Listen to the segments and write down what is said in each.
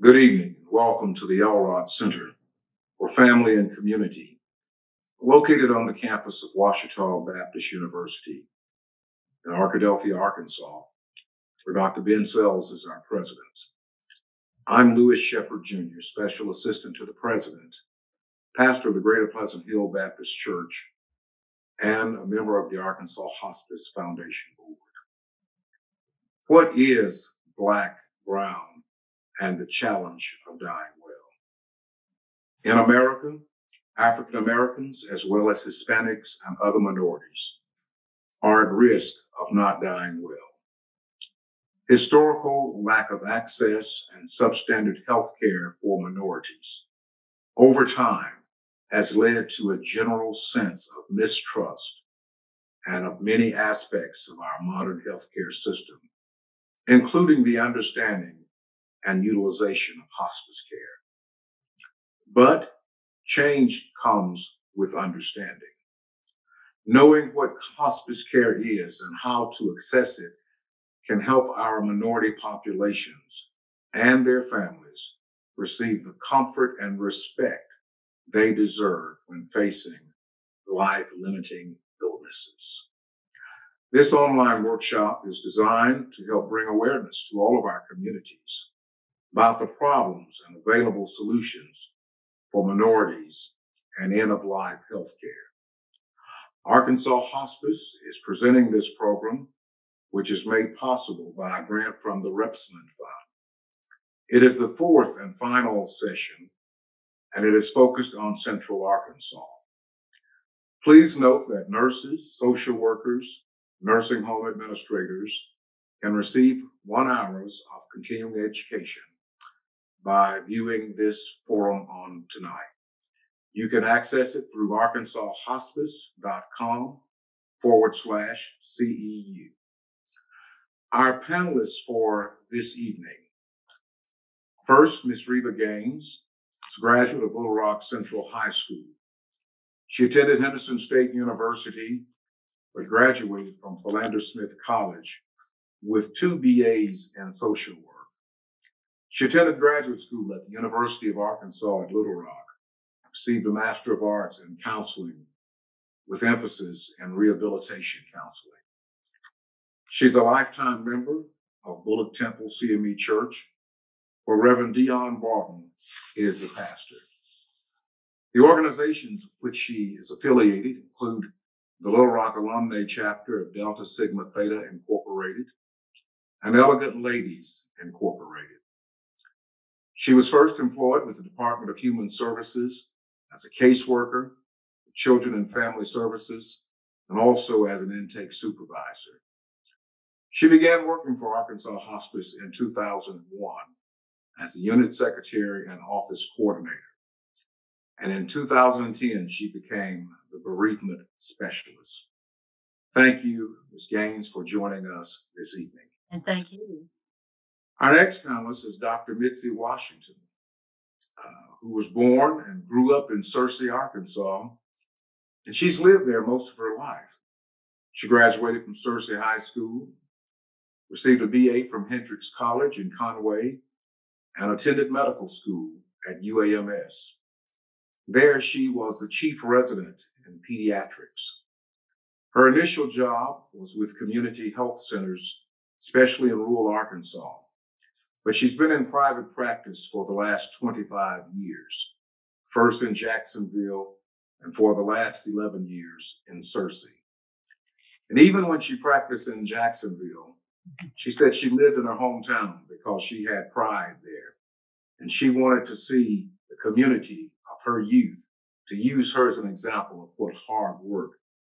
Good evening. Welcome to the Elrod Center for Family and Community, located on the campus of Ouachita Baptist University in Arkadelphia, Arkansas, where Dr. Ben Sells is our president. I'm Lewis Shepherd Jr., Special Assistant to the President, pastor of the Greater Pleasant Hill Baptist Church, and a member of the Arkansas Hospice Foundation Board. What is Black, Brown, and the challenge of dying well. In America, African Americans, as well as Hispanics and other minorities, are at risk of not dying well. Historical lack of access and substandard health care for minorities over time has led to a general sense of mistrust and of many aspects of our modern healthcare system, including the understanding and utilization of hospice care. But change comes with understanding. Knowing what hospice care is and how to access it can help our minority populations and their families receive the comfort and respect they deserve when facing life limiting illnesses. This online workshop is designed to help bring awareness to all of our communities about the problems and available solutions for minorities and end of life health care. Arkansas Hospice is presenting this program, which is made possible by a grant from the Rebsamen Fund. It is the fourth and final session, and it is focused on Central Arkansas. Please note that nurses, social workers, nursing home administrators can receive one hours of continuing education by viewing this forum on tonight. You can access it through arkansashospice.com forward slash CEU. Our panelists for this evening. First, Ms. Reba Gaines is a graduate of Little Rock Central High School. She attended Henderson State University, but graduated from Philander Smith College with two BAs in social work. She attended graduate school at the University of Arkansas at Little Rock, received a Master of Arts in Counseling with emphasis in rehabilitation counseling. She's a lifetime member of Bullock Temple CME Church, where Reverend Dion Barton is the pastor. The organizations which she is affiliated include the Little Rock Alumni Chapter of Delta Sigma Theta Incorporated and Elegant Ladies Incorporated. She was first employed with the Department of Human Services as a caseworker, Children and Family Services, and also as an intake supervisor. She began working for Arkansas Hospice in 2001 as the unit secretary and office coordinator. And in 2010, she became the bereavement specialist. Thank you, Ms. Gaines, for joining us this evening. And thank you. Our next panelist is Dr. Mitzi Washington, uh, who was born and grew up in Searcy, Arkansas, and she's lived there most of her life. She graduated from Searcy High School, received a BA from Hendrix College in Conway, and attended medical school at UAMS. There, she was the chief resident in pediatrics. Her initial job was with community health centers, especially in rural Arkansas but she's been in private practice for the last 25 years, first in Jacksonville and for the last 11 years in Searcy. And even when she practiced in Jacksonville, she said she lived in her hometown because she had pride there. And she wanted to see the community of her youth to use her as an example of what hard work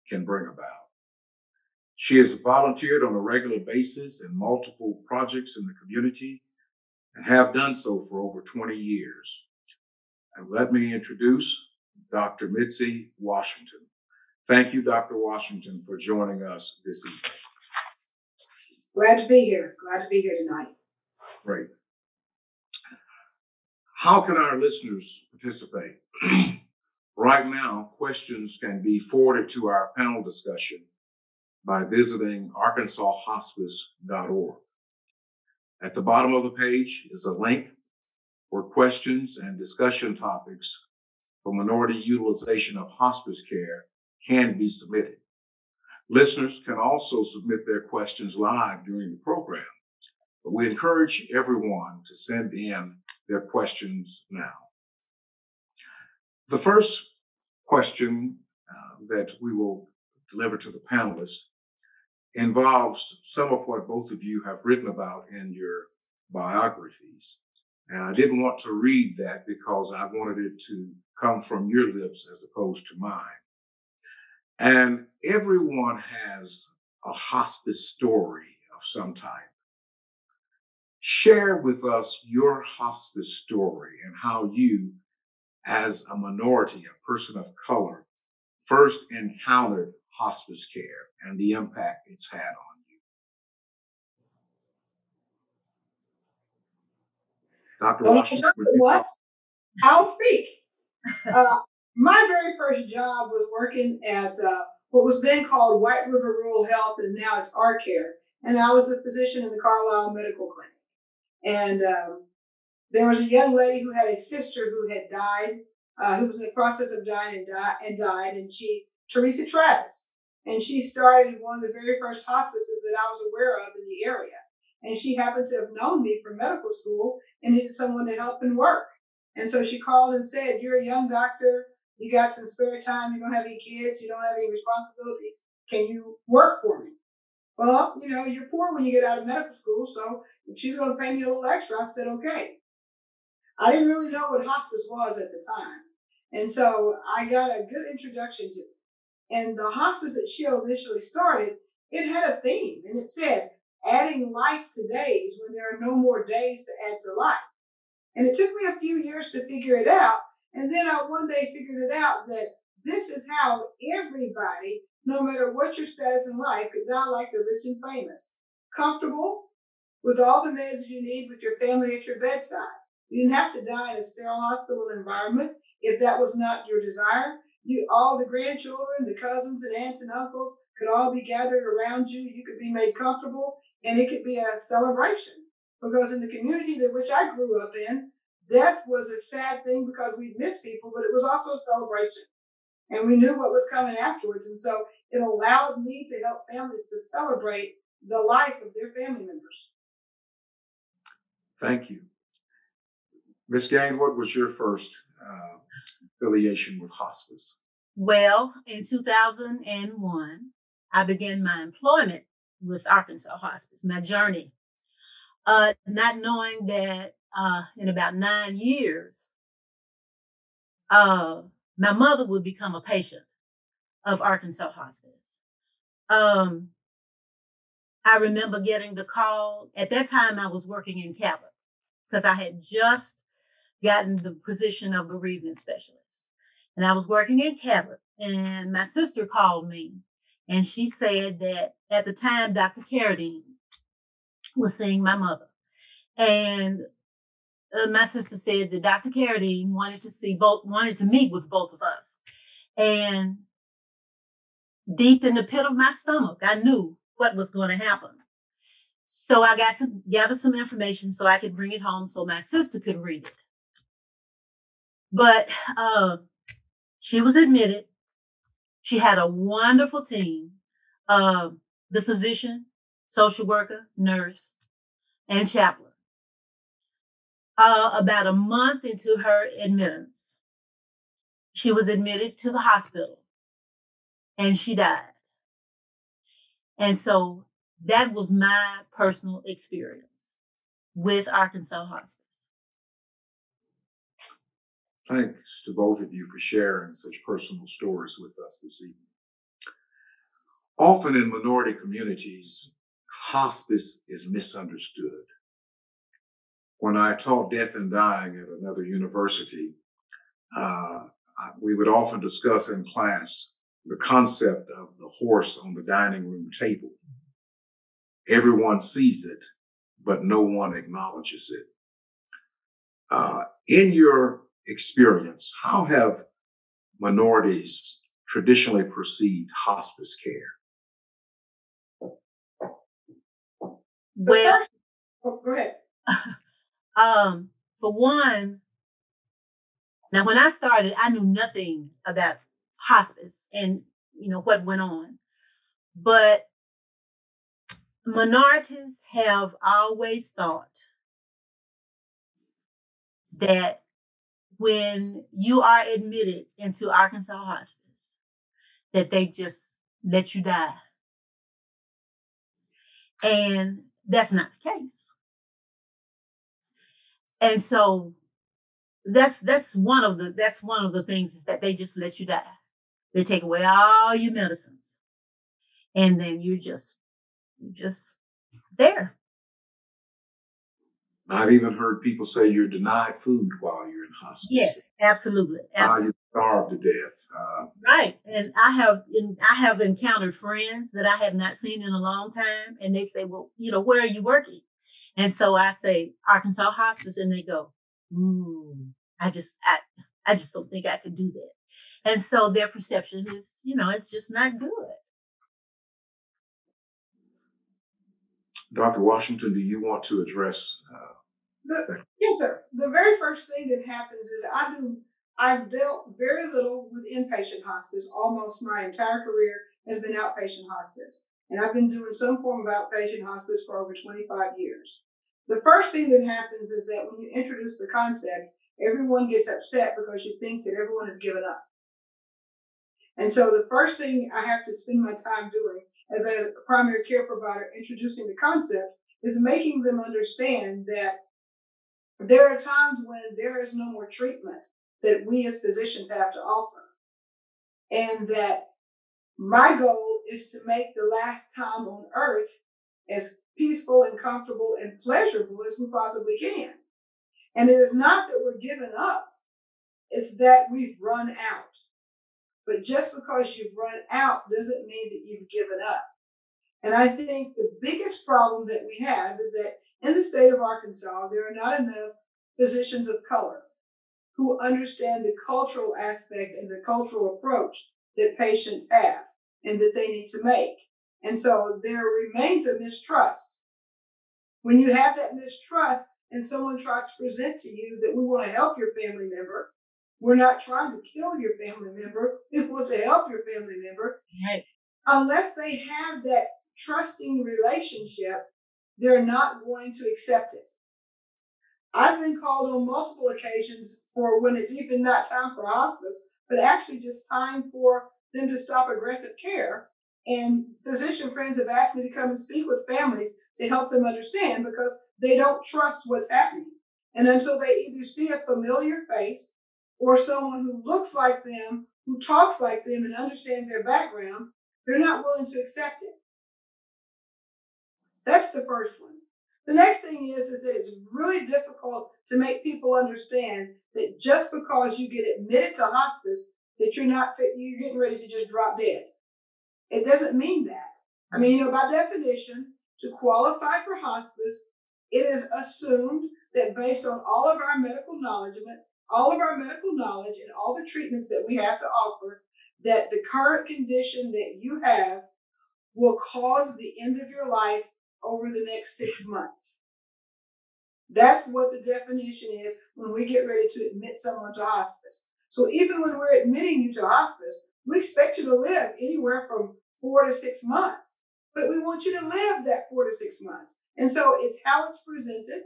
can bring about. She has volunteered on a regular basis in multiple projects in the community and have done so for over 20 years. And let me introduce Dr. Mitzi Washington. Thank you, Dr. Washington, for joining us this evening. Glad to be here. Glad to be here tonight. Great. How can our listeners participate? right now, questions can be forwarded to our panel discussion by visiting arkansashospice.org. At the bottom of the page is a link for questions and discussion topics for minority utilization of hospice care can be submitted. Listeners can also submit their questions live during the program, but we encourage everyone to send in their questions now. The first question uh, that we will deliver to the panelists involves some of what both of you have written about in your biographies. And I didn't want to read that because I wanted it to come from your lips as opposed to mine. And everyone has a hospice story of some type. Share with us your hospice story and how you, as a minority, a person of color, first encountered hospice care and the impact it's had on you. Dr. Washington. What? I'll speak. Uh, my very first job was working at uh, what was then called White River Rural Health, and now it's ARcare. And I was a physician in the Carlisle Medical Clinic. And um, there was a young lady who had a sister who had died, uh, who was in the process of dying and, di- and died, and she, Teresa Travis. And she started one of the very first hospices that I was aware of in the area. And she happened to have known me from medical school and needed someone to help and work. And so she called and said, You're a young doctor. You got some spare time. You don't have any kids. You don't have any responsibilities. Can you work for me? Well, you know, you're poor when you get out of medical school. So if she's going to pay me a little extra, I said, okay. I didn't really know what hospice was at the time. And so I got a good introduction to. And the hospice that she initially started, it had a theme and it said, adding life to days when there are no more days to add to life. And it took me a few years to figure it out. And then I one day figured it out that this is how everybody, no matter what your status in life, could die like the rich and famous. Comfortable with all the meds you need with your family at your bedside. You didn't have to die in a sterile hospital environment if that was not your desire. You all the grandchildren, the cousins and aunts and uncles could all be gathered around you. You could be made comfortable and it could be a celebration. Because in the community that which I grew up in, death was a sad thing because we'd miss people, but it was also a celebration. And we knew what was coming afterwards. And so it allowed me to help families to celebrate the life of their family members. Thank you. Ms. Gain, what was your first uh, affiliation with hospice? Well, in 2001, I began my employment with Arkansas Hospice, my journey, uh, not knowing that uh, in about nine years, uh, my mother would become a patient of Arkansas Hospice. Um, I remember getting the call. At that time, I was working in Cabot because I had just gotten the position of bereavement specialist. And I was working in Cabot, and my sister called me, and she said that at the time, Dr. Carradine was seeing my mother. And uh, my sister said that Dr. Carradine wanted to see both, wanted to meet with both of us. And deep in the pit of my stomach, I knew what was going to happen. So I got to gather some information so I could bring it home so my sister could read it. But uh, she was admitted. She had a wonderful team. Uh, the physician, social worker, nurse, and chaplain. Uh, about a month into her admittance, she was admitted to the hospital and she died. And so that was my personal experience with Arkansas Hospice. Thanks to both of you for sharing such personal stories with us this evening. Often in minority communities, hospice is misunderstood. When I taught death and dying at another university, uh, we would often discuss in class the concept of the horse on the dining room table. Everyone sees it, but no one acknowledges it. Uh, in your experience, how have minorities traditionally perceived hospice care? Well, first, oh, go ahead. um, for one, now when I started, I knew nothing about hospice and you know what went on. But minorities have always thought that when you are admitted into Arkansas hospice, that they just let you die. And that's not the case. And so that's that's one of the that's one of the things is that they just let you die. They take away all your medicines. And then you're just you're just there. I've even heard people say you're denied food while you're in hospice. Yes, absolutely. While absolutely. you starve to death. Uh, Right. And I have in, I have encountered friends that I have not seen in a long time and they say, Well, you know, where are you working? And so I say, Arkansas Hospice, and they go, mm, I just I I just don't think I could do that. And so their perception is, you know, it's just not good. Dr. Washington, do you want to address? Uh, The, yes, sir. The very first thing that happens is I do. I've dealt very little with inpatient hospice. Almost my entire career has been outpatient hospice, and I've been doing some form of outpatient hospice for over 25 years. The first thing that happens is that when you introduce the concept, everyone gets upset because you think that everyone has given up. And so the first thing I have to spend my time doing as a primary care provider introducing the concept is making them understand that there are times when there is no more treatment that we as physicians have to offer. And that my goal is to make the last time on earth as peaceful and comfortable and pleasurable as we possibly can. And it is not that we're giving up, it's that we've run out. But just because you've run out doesn't mean that you've given up. And I think the biggest problem that we have is that in the state of Arkansas, there are not enough physicians of color who understand the cultural aspect and the cultural approach that patients have and that they need to make. And so there remains a mistrust. When you have that mistrust and someone tries to present to you that we want to help your family member, we're not trying to kill your family member, we want to help your family member. Right. Unless they have that trusting relationship, they're not going to accept it. I've been called on multiple occasions for when it's even not time for hospice, but actually just time for them to stop aggressive care. And physician friends have asked me to come and speak with families to help them understand because they don't trust what's happening. And until they either see a familiar face or someone who looks like them, who talks like them, and understands their background, they're not willing to accept it. That's the first one. The next thing is, is that it's really difficult to make people understand that just because you get admitted to hospice, that you're not fit, you're getting ready to just drop dead. It doesn't mean that. I mean, you know, by definition, to qualify for hospice, it is assumed that based on all of our medical knowledge, all of our medical knowledge and all the treatments that we have to offer, that the current condition that you have will cause the end of your life over the next six months. That's what the definition is when we get ready to admit someone to hospice. So even when we're admitting you to hospice, we expect you to live anywhere from four to six months, but we want you to live that four to six months. And so it's how it's presented,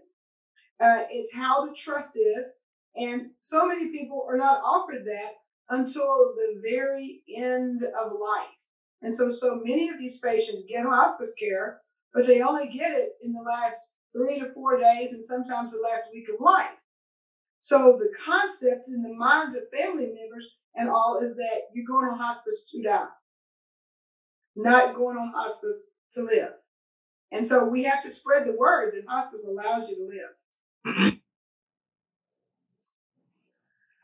uh, it's how the trust is, and so many people are not offered that until the very end of life. And so, so many of these patients get hospice care but they only get it in the last three to four days and sometimes the last week of life. So the concept in the minds of family members and all is that you're going on hospice to die, not going on hospice to live. And so we have to spread the word that hospice allows you to live.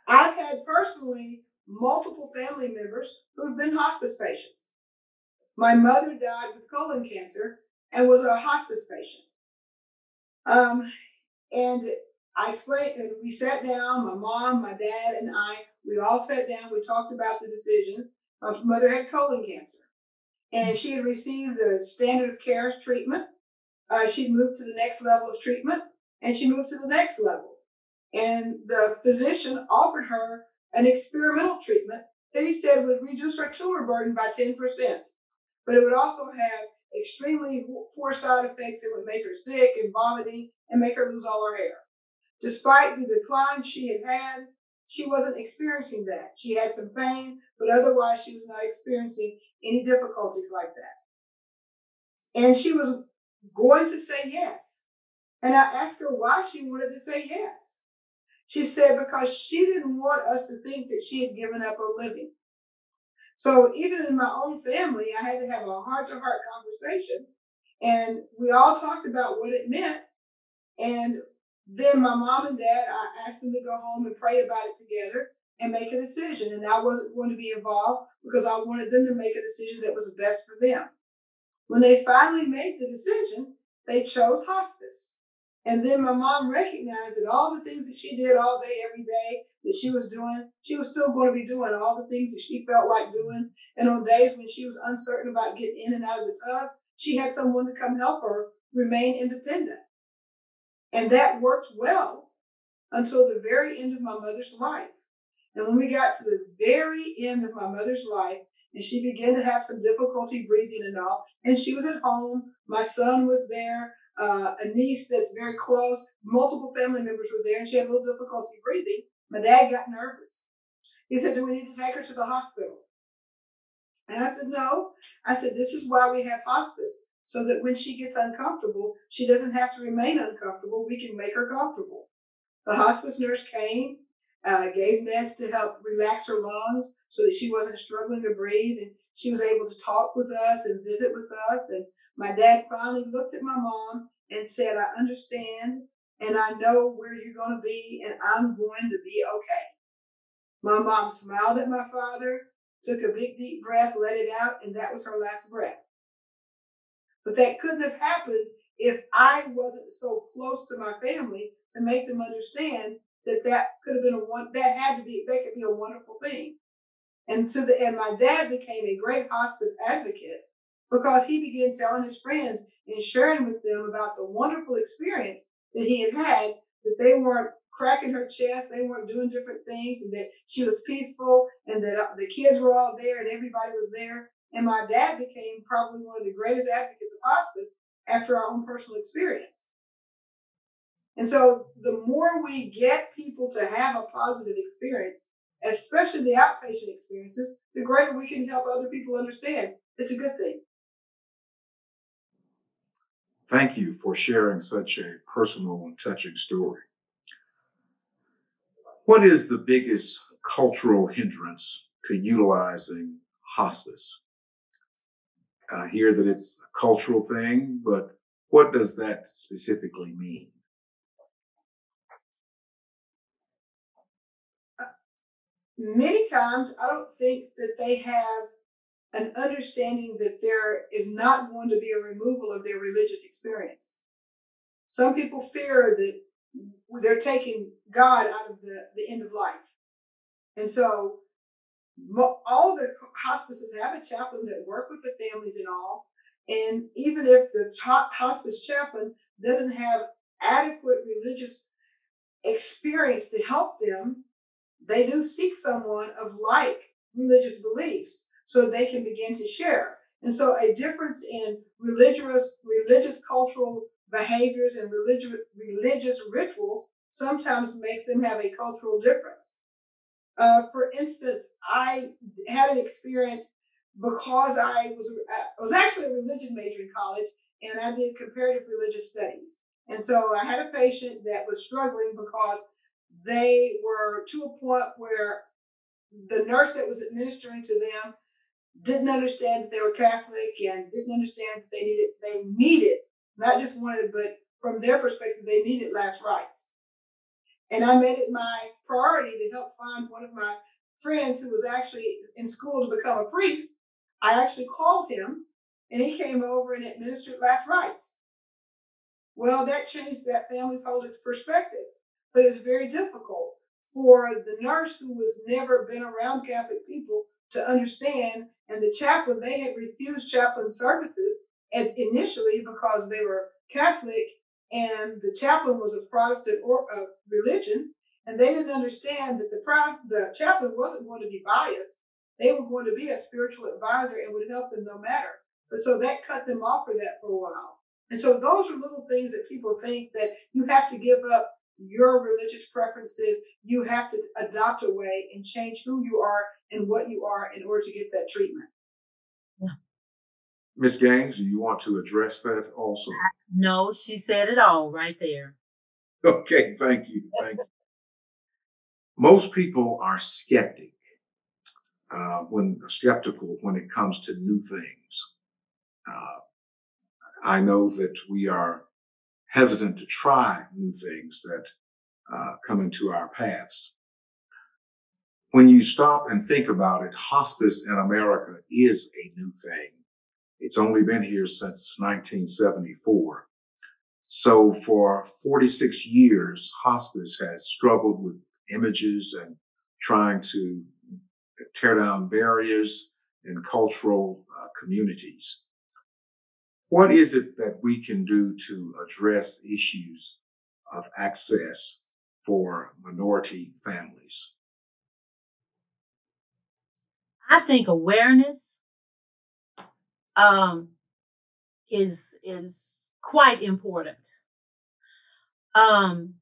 I've had personally multiple family members who've been hospice patients. My mother died with colon cancer and was a hospice patient. Um, and I explained, and we sat down, my mom, my dad, and I, we all sat down, we talked about the decision. My mother had colon cancer, and she had received the standard of care treatment. Uh, she moved to the next level of treatment, and she moved to the next level. And the physician offered her an experimental treatment that he said would reduce her tumor burden by 10%. But it would also have extremely poor side effects. It would make her sick and vomiting and make her lose all her hair. Despite the decline she had had, she wasn't experiencing that. She had some pain, but otherwise she was not experiencing any difficulties like that. And she was going to say yes. And I asked her why she wanted to say yes. She said because she didn't want us to think that she had given up on living. So even in my own family, I had to have a heart to heart conversation. And we all talked about what it meant. And then my mom and dad, I asked them to go home and pray about it together and make a decision. And I wasn't going to be involved because I wanted them to make a decision that was best for them. When they finally made the decision, they chose hospice. And then my mom recognized that all the things that she did all day, every day that she was doing, she was still going to be doing all the things that she felt like doing. And on days when she was uncertain about getting in and out of the tub, she had someone to come help her remain independent. And that worked well until the very end of my mother's life. And when we got to the very end of my mother's life, and she began to have some difficulty breathing and all, and she was at home, my son was there, uh, a niece that's very close, multiple family members were there, and she had a little difficulty breathing. My dad got nervous. He said, Do we need to take her to the hospital? And I said, No. I said, This is why we have hospice so that when she gets uncomfortable, she doesn't have to remain uncomfortable. We can make her comfortable. The hospice nurse came, uh, gave meds to help relax her lungs so that she wasn't struggling to breathe. And she was able to talk with us and visit with us. And my dad finally looked at my mom and said, I understand and I know where you're going to be and I'm going to be okay. My mom smiled at my father, took a big deep breath, let it out, and that was her last breath. But that couldn't have happened if I wasn't so close to my family to make them understand that that could have been a one that had to be that could be a wonderful thing. And to the and my dad became a great hospice advocate because he began telling his friends and sharing with them about the wonderful experience that he had had. That they weren't cracking her chest, they weren't doing different things, and that she was peaceful, and that uh, the kids were all there, and everybody was there. And my dad became probably one of the greatest advocates of hospice after our own personal experience. And so the more we get people to have a positive experience, especially the outpatient experiences, the greater we can help other people understand it's a good thing. Thank you for sharing such a personal and touching story. What is the biggest cultural hindrance to utilizing hospice? I hear that it's a cultural thing, but what does that specifically mean? Uh, many times, I don't think that they have an understanding that there is not going to be a removal of their religious experience. Some people fear that they're taking God out of the, the end of life. And so all the hospices have a chaplain that work with the families and all. And even if the top hospice chaplain doesn't have adequate religious experience to help them, they do seek someone of like religious beliefs so they can begin to share. And so a difference in religious, religious cultural behaviors and religious, religious rituals sometimes make them have a cultural difference. Uh, for instance, I had an experience because I was I was actually a religion major in college, and I did comparative religious studies. And so I had a patient that was struggling because they were to a point where the nurse that was administering to them didn't understand that they were Catholic and didn't understand that they needed they needed not just wanted, but from their perspective, they needed last rites. And I made it my priority to help find one of my friends who was actually in school to become a priest. I actually called him and he came over and administered last rites. Well, that changed that family's whole perspective, but it's very difficult for the nurse who was never been around Catholic people to understand. And the chaplain, they had refused chaplain services initially because they were Catholic and the chaplain was of Protestant or uh, religion, And they didn't understand that the the chaplain wasn't going to be biased. They were going to be a spiritual advisor and would help them no matter. But so that cut them off for that for a while. And so those are little things that people think that you have to give up your religious preferences. You have to adopt a way and change who you are and what you are in order to get that treatment. Ms. Gaines, do you want to address that also? No, she said it all right there. Okay, thank you. Thank you. Most people are skeptic uh, when skeptical when it comes to new things. Uh, I know that we are hesitant to try new things that uh, come into our paths. When you stop and think about it, hospice in America is a new thing. It's only been here since 1974. So for 46 years, hospice has struggled with images and trying to tear down barriers in cultural uh, communities. What is it that we can do to address issues of access for minority families? I think awareness um, is is quite important. Um,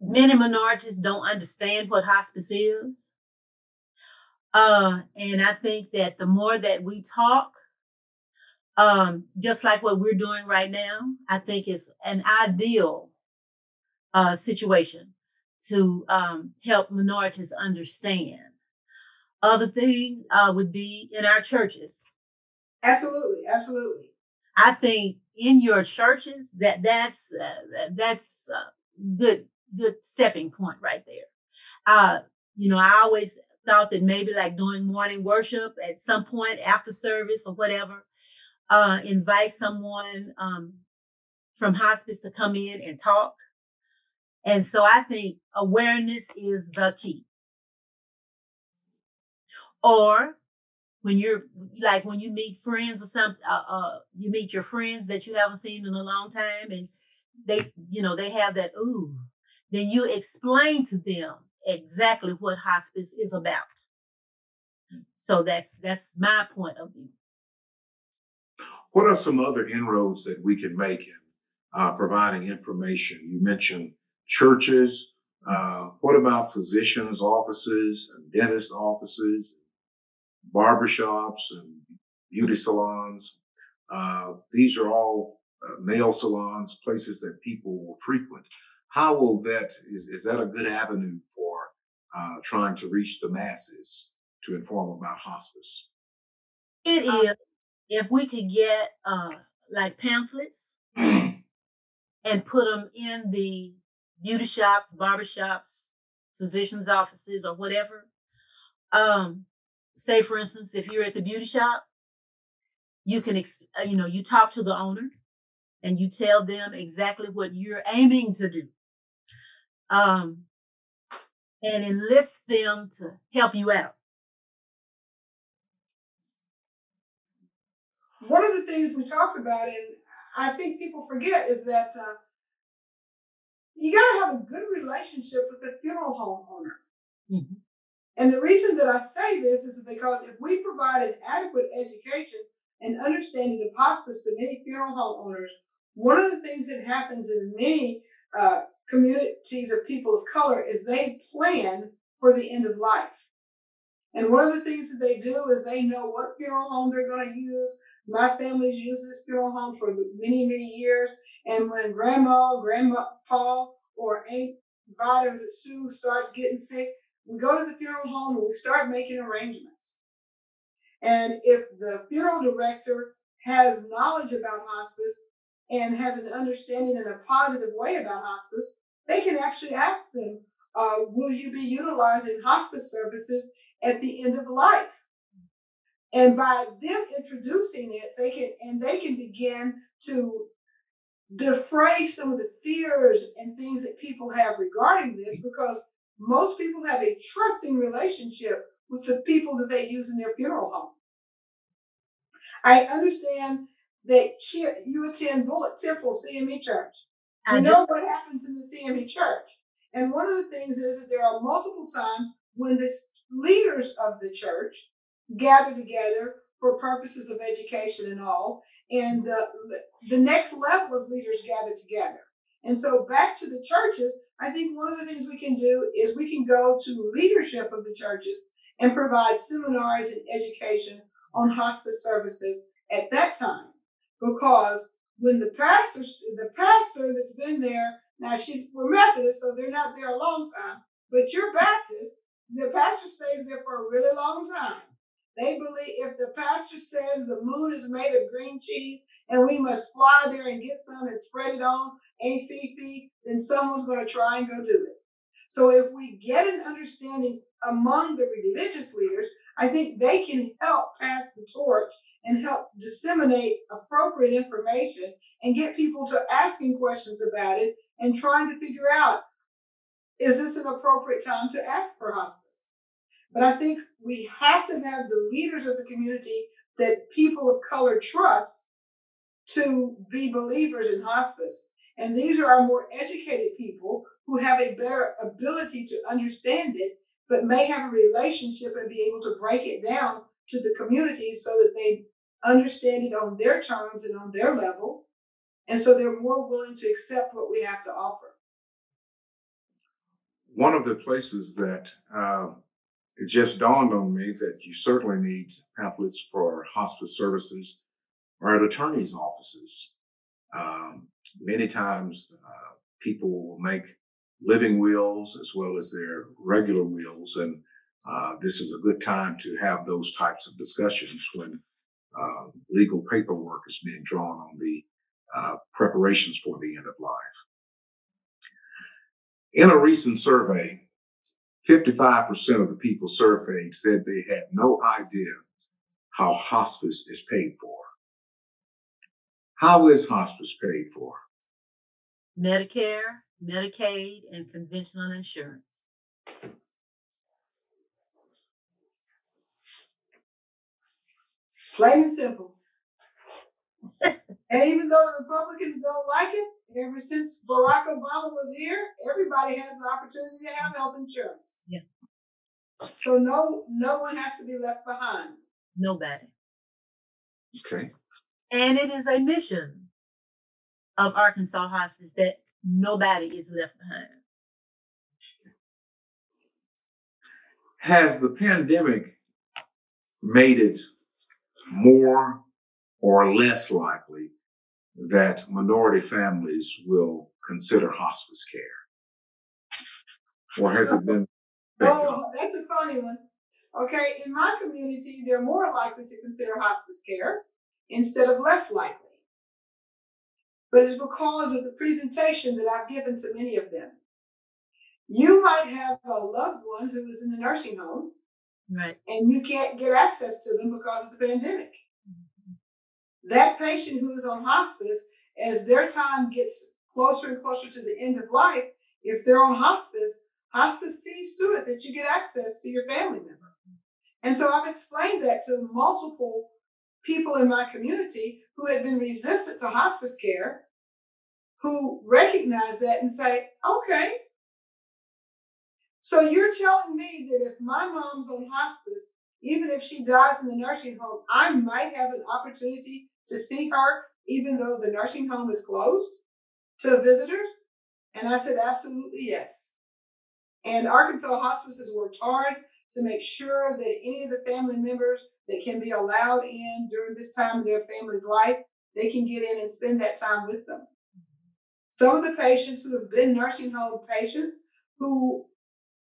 many minorities don't understand what hospice is. Uh, and I think that the more that we talk, um, just like what we're doing right now, I think it's an ideal uh, situation to um, help minorities understand. Other thing uh, would be in our churches. Absolutely, absolutely. I think in your churches that that's uh, that's uh, good good stepping point right there. Uh, you know, I always thought that maybe like doing morning worship at some point after service or whatever, uh, invite someone um, from hospice to come in and talk. And so I think awareness is the key. Or when you're like when you meet friends or something, uh, uh, you meet your friends that you haven't seen in a long time, and they, you know, they have that ooh. Then you explain to them exactly what hospice is about. So that's that's my point of view. What are some other inroads that we can make in uh, providing information? You mentioned churches. Uh, what about physicians' offices and dentist offices, barbershops and beauty salons? Uh, these are all uh, nail salons, places that people will frequent. How will that is is that a good avenue uh, trying to reach the masses to inform about hospice? It Um, is if we could get uh like pamphlets and put them in the beauty shops, barber shops, physicians' offices, or whatever. Um, say for instance, if you're at the beauty shop, you can ex- uh, you know you talk to the owner and you tell them exactly what you're aiming to do. Um, and enlist them to help you out. One of the things we talked about, and I think people forget, is that uh, you got to have a good relationship with the funeral home owner. Mhm. And the reason that I say this is because if we provide an adequate education and understanding of hospice to many funeral home owners, one of the things that happens in many uh, communities of people of color is they plan for the end of life. And one of the things that they do is they know what funeral home they're going to use. My family's used this funeral home for many, many years. And when grandma, grandpa, Paul, or Aunt Vida Sue starts getting sick, we go to the funeral home and we start making arrangements. And if the funeral director has knowledge about hospice and has an understanding in a positive way about hospice, they can actually ask them, uh, will you be utilizing hospice services at the end of life? And by them introducing it, they can and they can begin to defray some of the fears and things that people have regarding this because most people have a trusting relationship with the people that they use in their funeral home. I understand that you attend Bullock Temple CME Church. I we know what happens in the CME church. And one of the things is that there are multiple times when the leaders of the church gather together for purposes of education and all, and the, the next level of leaders gather together. And so back to the churches, I think one of the things we can do is we can go to leadership of the churches and provide seminars and education on hospice services at that time. Because when the pastor, the pastor that's been there, now she's, we're Methodist, so they're not there a long time, but you're Baptist, the pastor stays there for a really long time. They believe if the pastor says the moon is made of green cheese and we must fly there and get some and spread it on, ain't fee then someone's going to try and go do it. So if we get an understanding among the religious leaders, I think they can help pass the torch and help disseminate appropriate information and get people to asking questions about it and trying to figure out is this an appropriate time to ask for hospice? But I think we have to have the leaders of the community that people of color trust to be believers in hospice. And these are our more educated people who have a better ability to understand it, but may have a relationship and be able to break it down to the community so that they understand it on their terms and on their level. And so they're more willing to accept what we have to offer. One of the places that uh, it just dawned on me that you certainly need pamphlets for hospice services are at attorneys' offices. Um, many times uh, people will make living wills as well as their regular wills, and uh, this is a good time to have those types of discussions when uh, legal paperwork is being drawn on the uh, preparations for the end of life. In a recent survey, 55% of the people surveyed said they had no idea how hospice is paid for. How is hospice paid for? Medicare, Medicaid, and conventional insurance. Plain and simple. and even though the Republicans don't like it, ever since Barack Obama was here, everybody has the opportunity to have health insurance. Yeah. So no no one has to be left behind. Nobody. Okay. And it is a mission of Arkansas Hospice that nobody is left behind. Has the pandemic made it more or less likely that minority families will consider hospice care? Or has it been? Oh, that's a funny one. Okay, in my community, they're more likely to consider hospice care instead of less likely. But it's because of the presentation that I've given to many of them. You might have a loved one who is in the nursing home Right. and you can't get access to them because of the pandemic. That patient who is on hospice, as their time gets closer and closer to the end of life, if they're on hospice, hospice sees to it that you get access to your family member. And so I've explained that to multiple people in my community who had been resistant to hospice care, who recognize that and say, okay. So you're telling me that if my mom's on hospice, even if she dies in the nursing home, I might have an opportunity to see her, even though the nursing home is closed to visitors? And I said, absolutely yes. And Arkansas Hospice has worked hard to make sure that any of the family members that can be allowed in during this time of their family's life, they can get in and spend that time with them. Some of the patients who have been nursing home patients who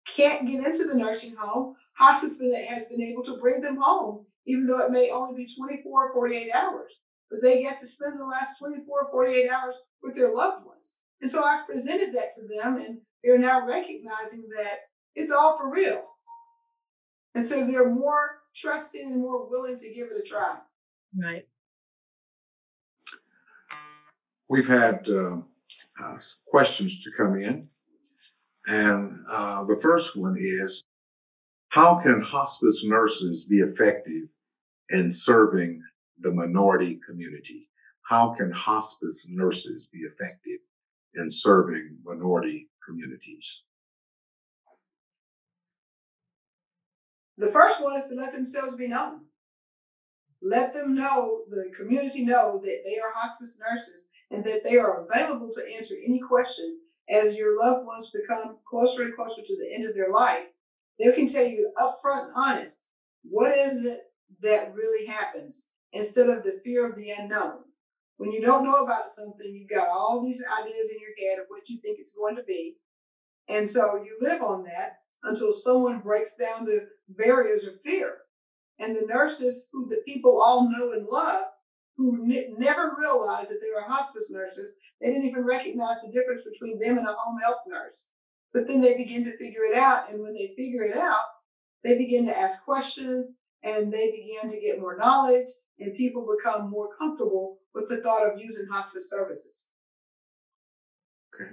can't get into the nursing home, hospice has been able to bring them home, even though it may only be 24 or 48 hours. But they get to spend the last 24 or 48 hours with their loved ones. And so I've presented that to them, and they're now recognizing that it's all for real. And so they're more trusting and more willing to give it a try. Right. We've had uh, uh, questions to come in. And uh, the first one is How can hospice nurses be effective in serving the minority community? How can hospice nurses be effective in in serving minority communities? The first one is to let themselves be known. Let them know, the community know that they are hospice nurses and that they are available to answer any questions as your loved ones become closer and closer to the end of their life. They can tell you upfront and honest what is it that really happens instead of the fear of the unknown. When you don't know about something, you've got all these ideas in your head of what you think it's going to be. And so you live on that until someone breaks down the barriers of fear. And the nurses who the people all know and love, who never realized that they were hospice nurses, they didn't even recognize the difference between them and a home health nurse. But then they begin to figure it out. And when they figure it out, they begin to ask questions and they begin to get more knowledge and people become more comfortable with the thought of using hospice services. Okay.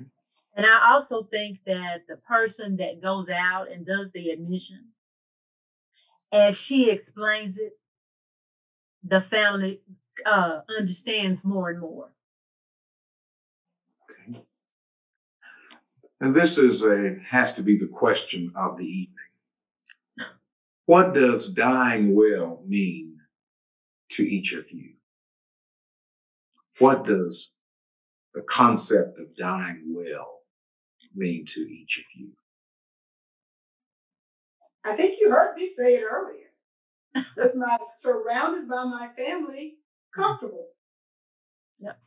And I also think that the person that goes out and does the admission, as she explains it, the family uh, understands more and more. And this is a has to be the question of the evening. What does dying well mean to each of you? What does the concept of dying well mean to each of you? I think you heard me say it earlier. That's my surrounded by my family, comfortable. Yep.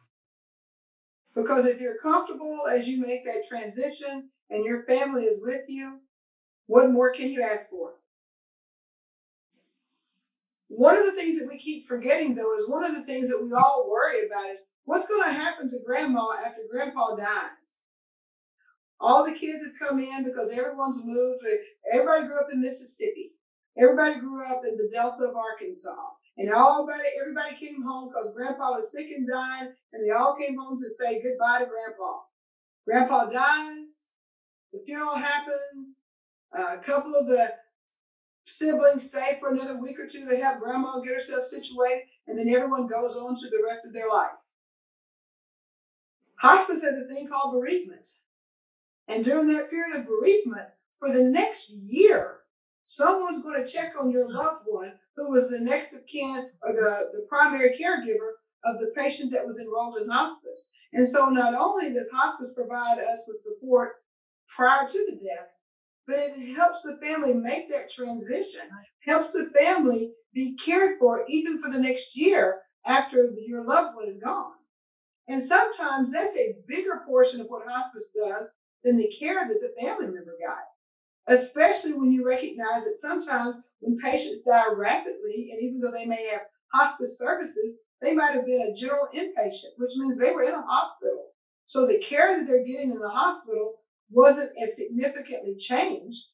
Because if you're comfortable as you make that transition and your family is with you, what more can you ask for? One of the things that we keep forgetting, though, is one of the things that we all worry about is what's going to happen to grandma after grandpa dies. All the kids have come in because everyone's moved. Everybody grew up in Mississippi. Everybody grew up in the Delta of Arkansas. And everybody, everybody came home because grandpa was sick and dying, and they all came home to say goodbye to grandpa. Grandpa dies, the funeral happens, uh, a couple of the siblings stay for another week or two to help grandma get herself situated, and then everyone goes on to the rest of their life. Hospice has a thing called bereavement. And during that period of bereavement, for the next year, someone's going to check on your loved one who was the next of kin or the, the primary caregiver of the patient that was enrolled in hospice. And so not only does hospice provide us with support prior to the death, but it helps the family make that transition, helps the family be cared for even for the next year after your loved one is gone. And sometimes that's a bigger portion of what hospice does than the care that the family member got, especially when you recognize that sometimes when patients die rapidly, and even though they may have hospice services, they might have been a general inpatient, which means they were in a hospital. So the care that they're getting in the hospital wasn't as significantly changed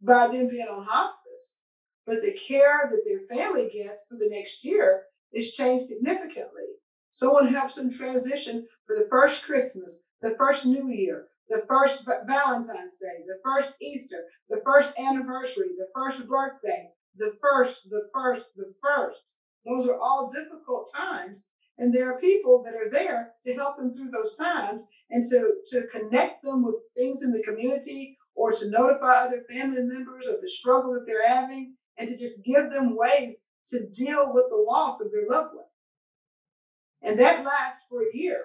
by them being on hospice, but the care that their family gets for the next year is changed significantly. Someone helps them transition for the first Christmas, the first New Year, the first Valentine's Day, the first Easter, the first anniversary, the first birthday, the first, the first, the first. Those are all difficult times. And there are people that are there to help them through those times and to, to connect them with things in the community or to notify other family members of the struggle that they're having and to just give them ways to deal with the loss of their loved one. And that lasts for a year,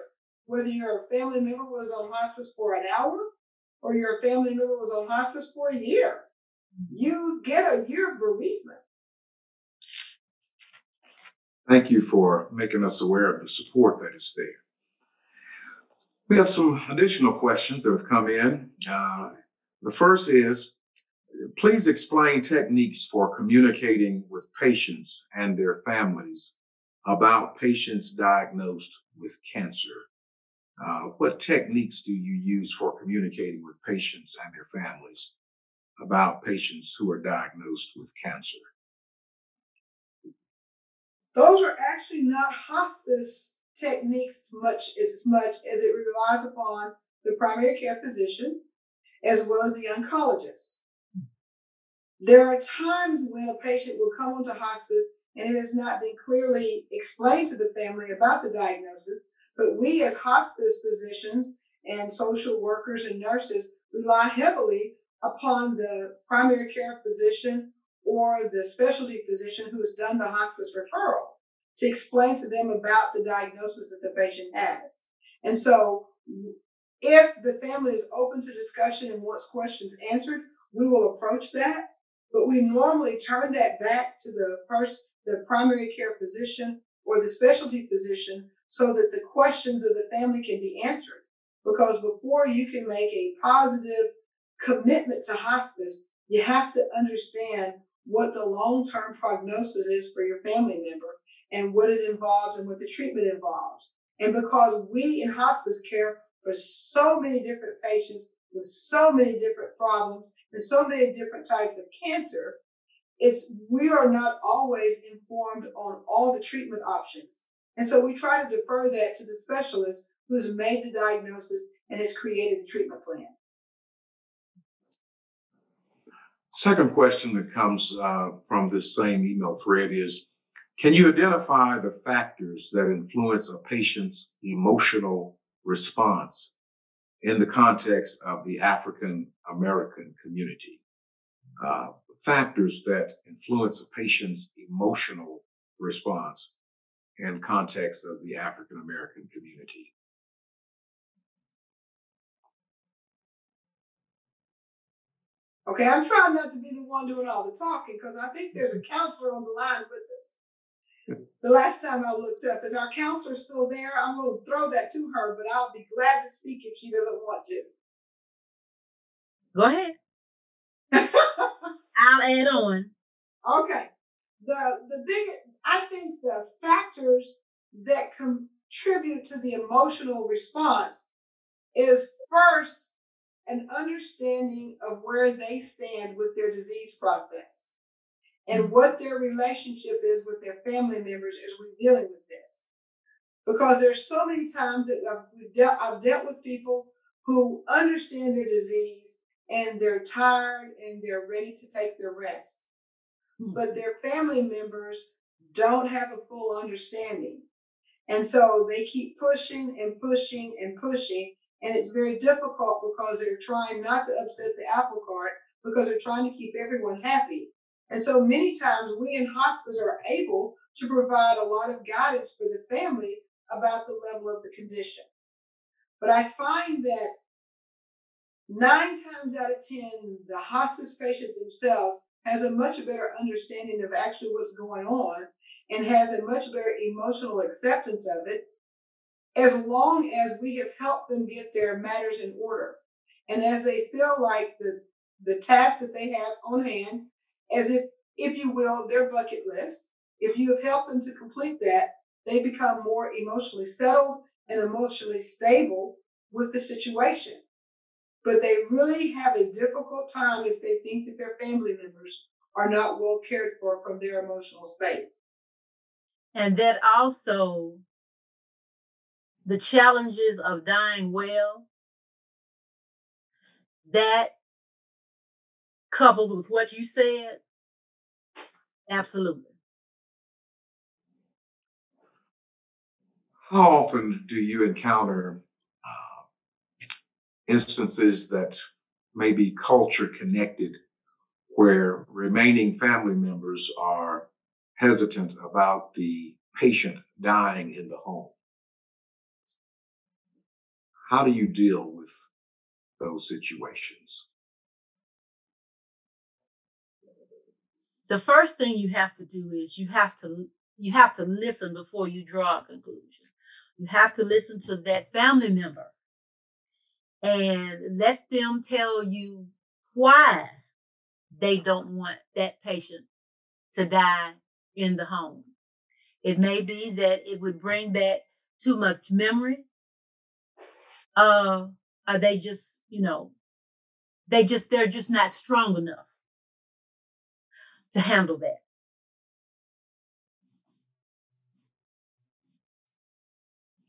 whether your family member was on hospice for an hour or your family member was on hospice for a year. You get a year of bereavement. Thank you for making us aware of the support that is there. We have some additional questions that have come in. Uh, the first is please explain techniques for communicating with patients and their families about patients diagnosed with cancer. Uh, what techniques do you use for communicating with patients and their families about patients who are diagnosed with cancer? Those are actually not hospice techniques much as much as it relies upon the primary care physician as well as the oncologist. There are times when a patient will come onto hospice and it has not been clearly explained to the family about the diagnosis, but we as hospice physicians and social workers and nurses rely heavily upon the primary care physician or the specialty physician who has done the hospice referral to explain to them about the diagnosis that the patient has. And so, if the family is open to discussion and wants questions answered, we will approach that. But we normally turn that back to the first, the primary care physician or the specialty physician so that the questions of the family can be answered. Because before you can make a positive commitment to hospice, you have to understand what the long term prognosis is for your family member and what it involves and what the treatment involves. And because we in hospice care for so many different patients with so many different problems and so many different types of cancer, it's we are not always informed on all the treatment options. And so we try to defer that to the specialist who's made the diagnosis and has created the treatment plan. Second question that comes uh, from this same email thread is Can you identify the factors that influence a patient's emotional response in the context of the African American community? Uh, factors that influence a patient's emotional response in context of the African American community. Okay, I'm trying not to be the one doing all the talking because I think there's a counselor on the line with us. The last time I looked up, is our counselor still there? I'm going to throw that to her, but I'll be glad to speak if she doesn't want to. Go ahead. I'll add on. Okay. The the big I think the factors that contribute to the emotional response is first an understanding of where they stand with their disease process and what their relationship is with their family members as we're dealing with this. Because there's so many times that I've, I've dealt with people who understand their disease and they're tired and they're ready to take their rest. Mm-hmm. But their family members don't have a full understanding. And so they keep pushing and pushing and pushing and it's very difficult because they're trying not to upset the apple cart because they're trying to keep everyone happy. And so many times we in hospice are able to provide a lot of guidance for the family about the level of the condition. But I find that nine times out of 10, the hospice patient themselves has a much better understanding of actually what's going on and has a much better emotional acceptance of it as long as we have helped them get their matters in order. And as they feel like the, the task that they have on hand, as if, if you will, their bucket list, if you have helped them to complete that, they become more emotionally settled and emotionally stable with the situation. But they really have a difficult time if they think that their family members are not well cared for from their emotional state. And that also the challenges of dying well, that coupled with what you said, absolutely. How often do you encounter uh, instances that may be culture connected where remaining family members are hesitant about the patient dying in the home? How do you deal with those situations? The first thing you have to do is you have to you have to listen before you draw a conclusion. You have to listen to that family member and let them tell you why they don't want that patient to die in the home. It may be that it would bring back too much memory uh, are they just, you know, they just, they're just not strong enough to handle that.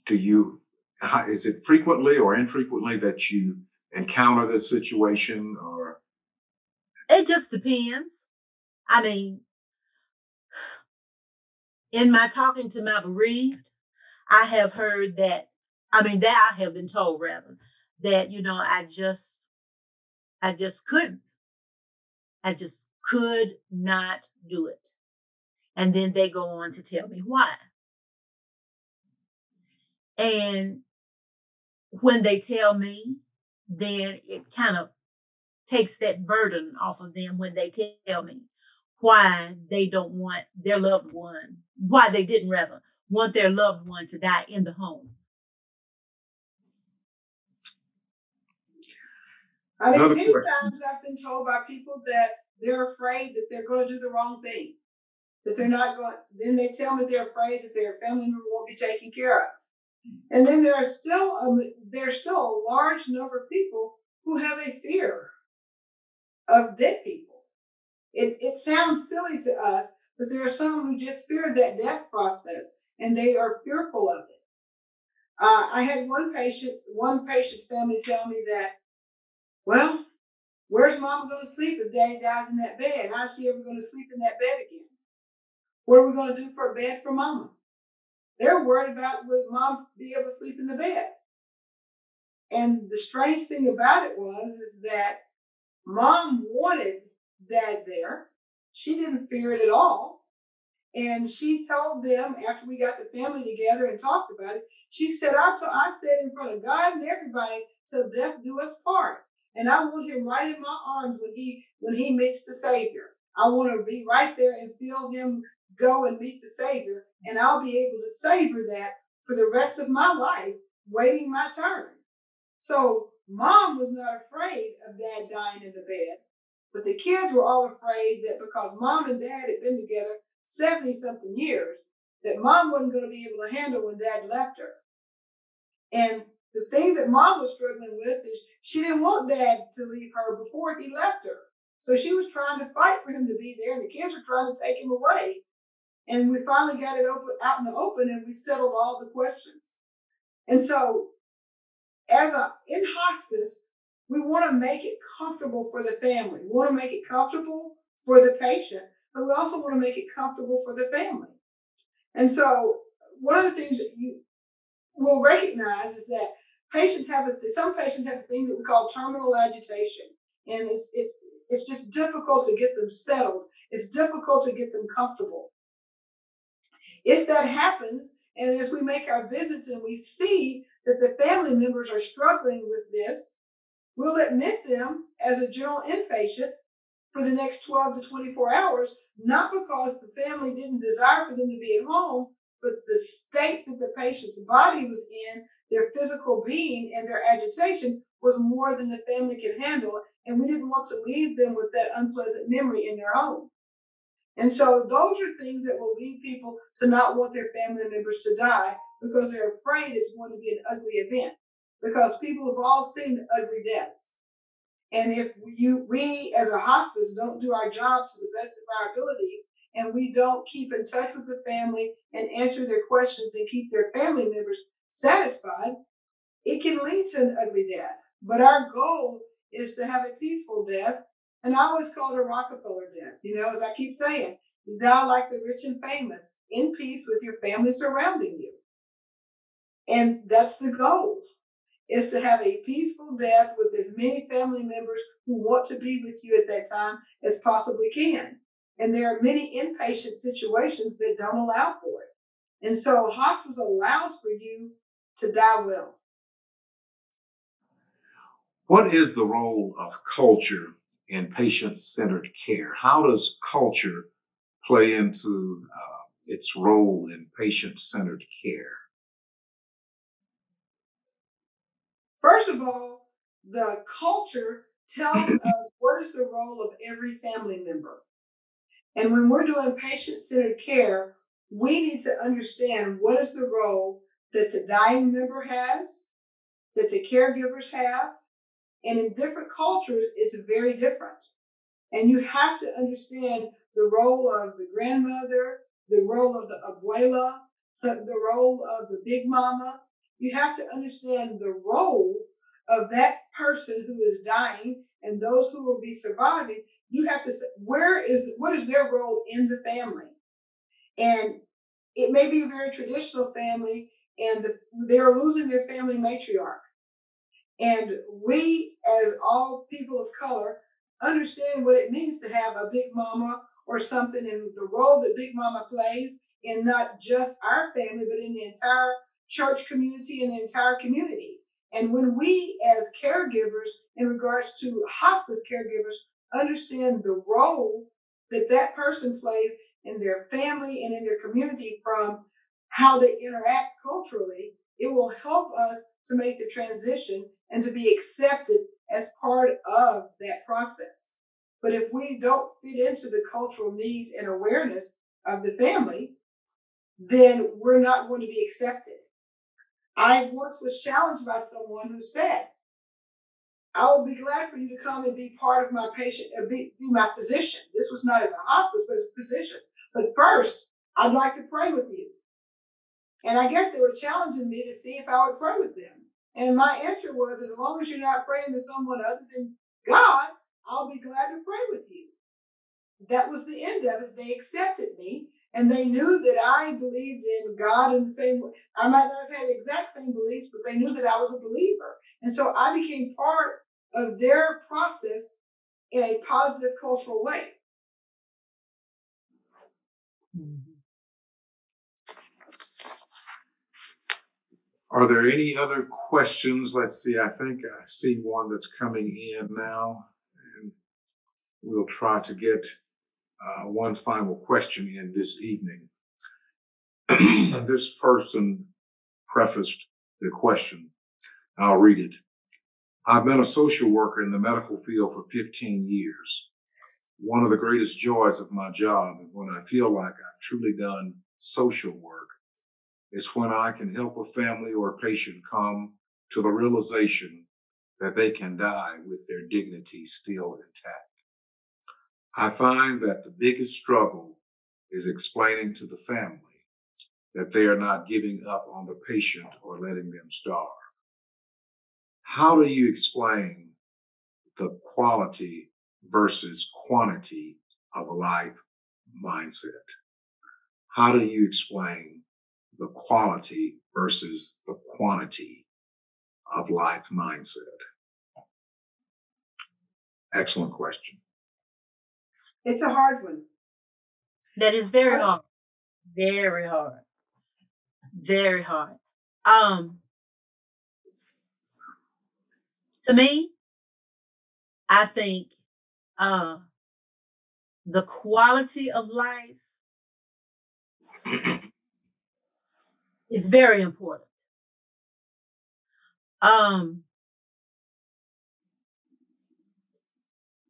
Do you, is it frequently or infrequently that you encounter this situation or? It just depends. I mean, in my talking to my bereaved, I have heard that I mean, that I have been told rather, that, you know, I just, I just couldn't. I just could not do it. And then they go on to tell me why. And when they tell me, then it kind of takes that burden off of them when they tell me why they don't want their loved one, why they didn't rather want their loved one to die in the home. I mean, Another many question. times I've been told by people that they're afraid that they're going to do the wrong thing, that they're not going. Then they tell me they're afraid that their family member won't be taken care of. And then there are still um, a, there's still a large number of people who have a fear of dead people. It it sounds silly to us, but there are some who just fear that death process and they are fearful of it. Uh, I had one patient, one patient's family tell me that, well, where's mama going to sleep if daddy dies in that bed? How's she ever going to sleep in that bed again? What are we going to do for a bed for mama? They're worried about will mom be able to sleep in the bed. And the strange thing about it was is that mom wanted dad there. She didn't fear it at all. And she told them after we got the family together and talked about it, she said, I, t- I said in front of God and everybody, till death do us part. And I want him right in my arms when he when he meets the Savior. I want to be right there and feel him go and meet the Savior. And I'll be able to savor that for the rest of my life, waiting my turn. So mom was not afraid of dad dying in the bed, but the kids were all afraid that because mom and dad had been together 70 something years, that mom wasn't going to be able to handle when dad left her. And the thing that mom was struggling with is she didn't want dad to leave her before he left her. So she was trying to fight for him to be there, and the kids were trying to take him away. And we finally got it open out in the open and we settled all the questions. And so as a in hospice, we want to make it comfortable for the family. We want to make it comfortable for the patient, but we also want to make it comfortable for the family. And so one of the things that you will recognize is that patients have a, some patients have a thing that we call terminal agitation, and it's it's it's just difficult to get them settled. It's difficult to get them comfortable. If that happens, and as we make our visits and we see that the family members are struggling with this, we'll admit them as a general inpatient for the next 12 to 24 hours, not because the family didn't desire for them to be at home, but the state that the patient's body was in, their physical being, and their agitation was more than the family could handle. And we didn't want to leave them with that unpleasant memory in their home. And so those are things that will lead people to not want their family members to die because they're afraid it's going to be an ugly event. Because people have all seen ugly deaths. And if you we as a hospice don't do our job to the best of our abilities and we don't keep in touch with the family and answer their questions and keep their family members satisfied, it can lead to an ugly death. But our goal is to have a peaceful death and I always call it a Rockefeller death, You know, as I keep saying, you die like the rich and famous, in peace with your family surrounding you. And that's the goal, is to have a peaceful death with as many family members who want to be with you at that time as possibly can. And there are many inpatient situations that don't allow for it. And so hospice allows for you to die well. What is the role of culture in patient centered care? How does culture play into uh, its role in patient centered care? First of all, the culture tells us what is the role of every family member. And when we're doing patient centered care, we need to understand what is the role that the dying member has, that the caregivers have, and in different cultures, it's very different. And you have to understand the role of the grandmother, the role of the abuela, the role of the big mama. You have to understand the role of that person who is dying and those who will be surviving. You have to say, where is, what is their role in the family? And it may be a very traditional family and the, they're losing their family matriarch And we, as all people of color, understand what it means to have a big mama or something and the role that big mama plays in not just our family, but in the entire church community and the entire community. And when we as caregivers, in regards to hospice caregivers, understand the role that that person plays in their family and in their community from how they interact culturally, it will help us to make the transition and to be accepted as part of that process. But if we don't fit into the cultural needs and awareness of the family, then we're not going to be accepted. I once was challenged by someone who said, I will be glad for you to come and be part of my patient, uh, be, be my physician. This was not as a hospice, but as a physician. But first, I'd like to pray with you. And I guess they were challenging me to see if I would pray with them. And my answer was, as long as you're not praying to someone other than God, I'll be glad to pray with you. That was the end of it. They accepted me and they knew that I believed in God in the same way. I might not have had the exact same beliefs, but they knew that I was a believer. And so I became part of their process in a positive cultural way. Mm-hmm. Are there any other questions? Let's see. I think I see one that's coming in now, and we'll try to get uh, one final question in this evening. this person prefaced the question. I'll read it. I've been a social worker in the medical field for 15 years. One of the greatest joys of my job is when I feel like I've truly done social work it's when I can help a family or a patient come to the realization that they can die with their dignity still intact. I find that the biggest struggle is explaining to the family that they are not giving up on the patient or letting them starve. How do you explain the quality versus quantity of a life mindset? How do you explain the quality versus the quantity of life mindset? Excellent question. It's a hard one. That is very hard. Very hard. Very hard. Um to me, I think uh the quality of life is very important. Um,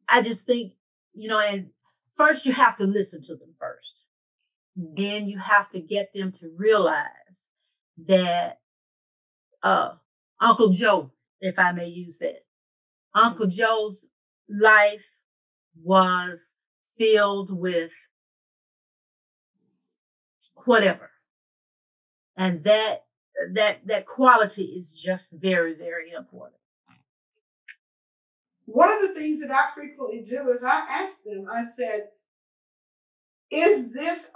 I just think, you know, and first you have to listen to them first. Then you have to get them to realize that uh, Uncle Joe, if I may use that, Uncle Joe's life was filled with whatever and that that that quality is just very very important one of the things that i frequently do is i ask them i said is this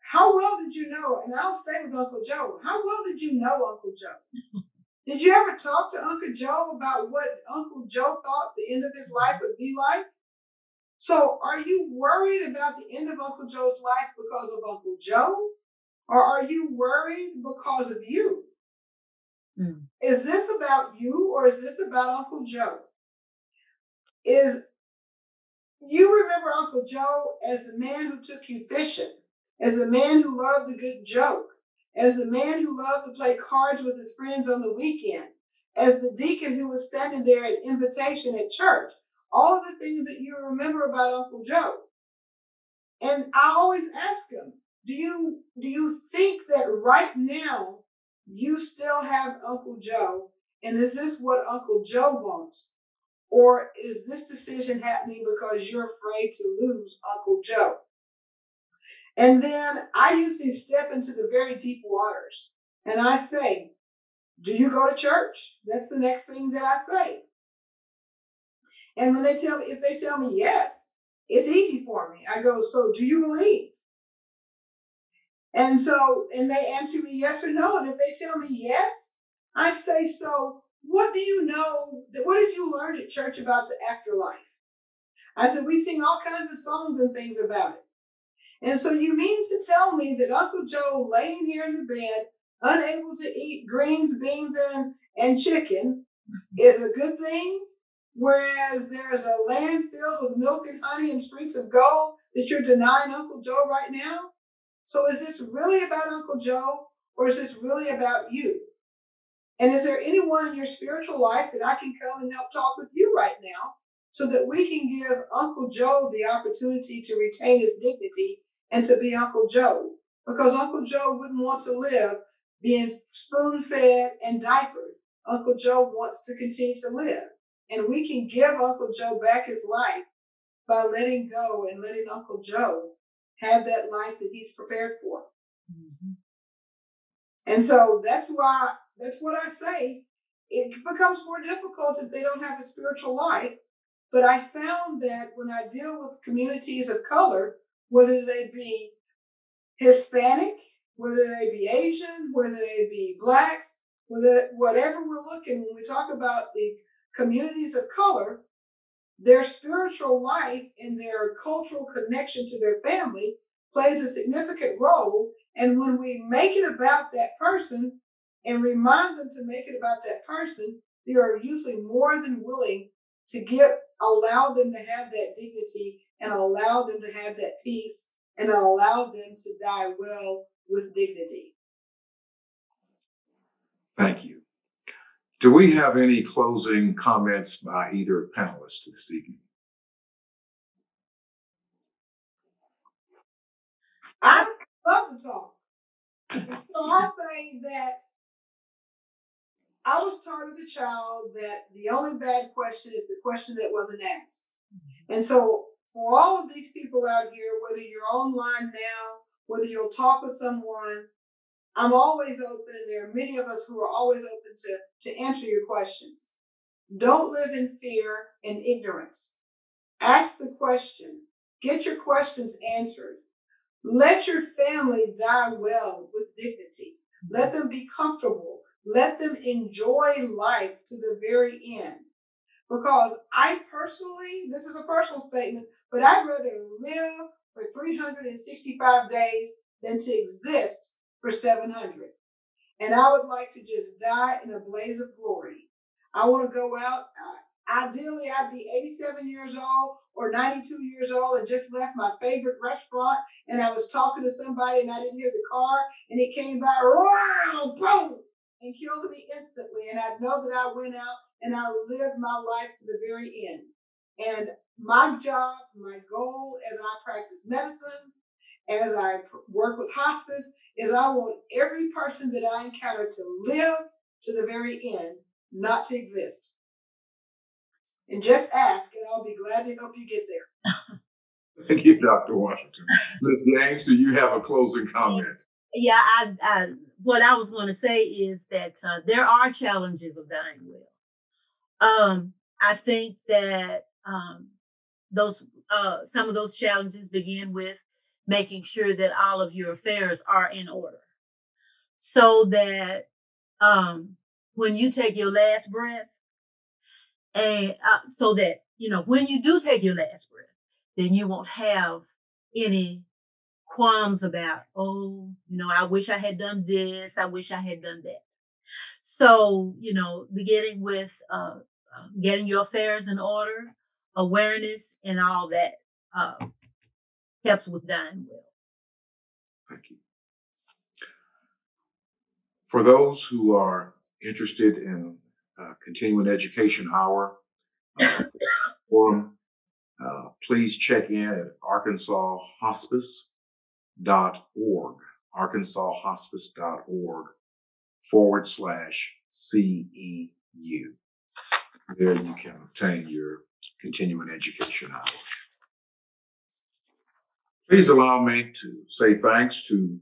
how well did you know and i'll stay with uncle joe how well did you know uncle joe did you ever talk to uncle joe about what uncle joe thought the end of his life would be like so are you worried about the end of uncle joe's life because of uncle joe or are you worried because of you? Mm. Is this about you or is this about Uncle Joe? Is you remember Uncle Joe as the man who took you fishing, as the man who loved a good joke, as the man who loved to play cards with his friends on the weekend, as the deacon who was standing there at invitation at church. All of the things that you remember about Uncle Joe. And I always ask him, do you do you think that right now you still have Uncle Joe? And is this what Uncle Joe wants? Or is this decision happening because you're afraid to lose Uncle Joe? And then I usually step into the very deep waters and I say, Do you go to church? That's the next thing that I say. And when they tell me, if they tell me yes, it's easy for me. I go, So do you believe? And so, and they answer me yes or no. And if they tell me yes, I say, so what do you know? What have you learned at church about the afterlife? I said, we sing all kinds of songs and things about it. And so you mean to tell me that Uncle Joe laying here in the bed, unable to eat greens, beans, and, and chicken is a good thing? Whereas there's a land filled with milk and honey and streets of gold that you're denying Uncle Joe right now? So is this really about Uncle Joe or is this really about you? And is there anyone in your spiritual life that I can come and help talk with you right now so that we can give Uncle Joe the opportunity to retain his dignity and to be Uncle Joe? Because Uncle Joe wouldn't want to live being spoon fed and diapered. Uncle Joe wants to continue to live. And we can give Uncle Joe back his life by letting go and letting Uncle Joe have that life that he's prepared for. Mm-hmm. And so that's why, that's what I say. It becomes more difficult if they don't have a spiritual life. But I found that when I deal with communities of color, whether they be Hispanic, whether they be Asian, whether they be blacks, whether whatever we're looking, when we talk about the communities of color, their spiritual life and their cultural connection to their family plays a significant role. And when we make it about that person and remind them to make it about that person, they are usually more than willing to give, allow them to have that dignity and allow them to have that peace and allow them to die well with dignity. Thank you. Do we have any closing comments by either panelist this evening? I love to talk. so I'll say that I was taught as a child that the only bad question is the question that wasn't asked. Mm-hmm. And so for all of these people out here, whether you're online now, whether you'll talk with someone, I'm always open, and there are many of us who are always open to, to answer your questions. Don't live in fear and ignorance. Ask the question. Get your questions answered. Let your family die well with dignity. Let mm-hmm. them be comfortable. Let them enjoy life to the very end. Because I personally, this is a personal statement, but I'd rather live for 365 days than to exist for 700. And I would like to just die in a blaze of glory. I want to go out. Uh, ideally, I'd be 87 years old or 92 years old and just left my favorite restaurant and I was talking to somebody and I didn't hear the car and it came by, boom, and killed me instantly. And I know that I went out and I lived my life to the very end. And my job, my goal as I practice medicine, as I work with hospice, is I want every person that I encounter to live to the very end, not to exist. And just ask, and I'll be glad to help you get there. Thank you, Dr. Washington. Ms. Gaines, do you have a closing comment? Yeah, I, I what I was going to say is that uh, there are challenges of dying well. Um, I think that um, those uh, some of those challenges begin with making sure that all of your affairs are in order so that um, when you take your last breath and uh, so that you know when you do take your last breath then you won't have any qualms about oh you know i wish i had done this i wish i had done that so you know beginning with uh, uh getting your affairs in order awareness and all that uh, helps with dying well. Thank you. For those who are interested in uh, continuing education hour uh, forum, uh, please check in at arkansashospice.org, arkansashospice.org forward slash CEU. There you can obtain your continuing education hour. Please allow me to say thanks to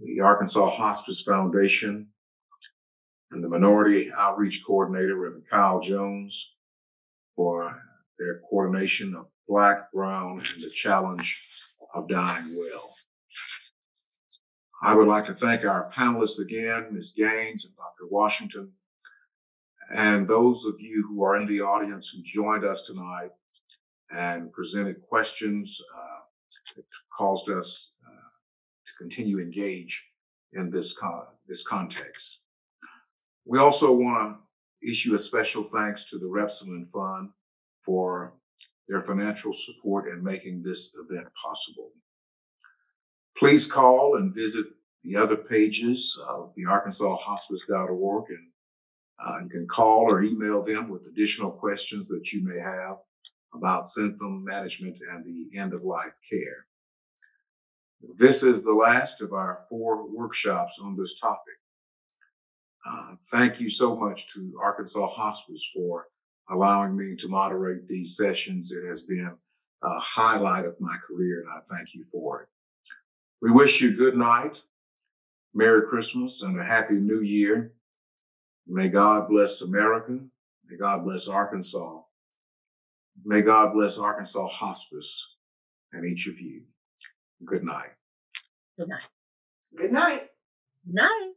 the Arkansas Hospice Foundation and the Minority Outreach Coordinator, Reverend Kyle Jones, for their coordination of Black, Brown, and the challenge of dying well. I would like to thank our panelists again, Ms. Gaines and Dr. Washington, And those of you who are in the audience who joined us tonight and presented questions, uh, it caused us uh, to continue engage in this con- this context. We also want to issue a special thanks to the Rebsamen Fund for their financial support in making this event possible. Please call and visit the other pages of the arkansashospice.org and uh, you can call or email them with additional questions that you may have about symptom management and the end of life care. This is the last of our four workshops on this topic. Uh, thank you so much to Arkansas Hospice for allowing me to moderate these sessions. It has been a highlight of my career, and I thank you for it. We wish you good night, Merry Christmas, and a Happy New Year. May God bless America. May God bless Arkansas. May God bless Arkansas Hospice and each of you. Good night. Good night. Good night. Good night.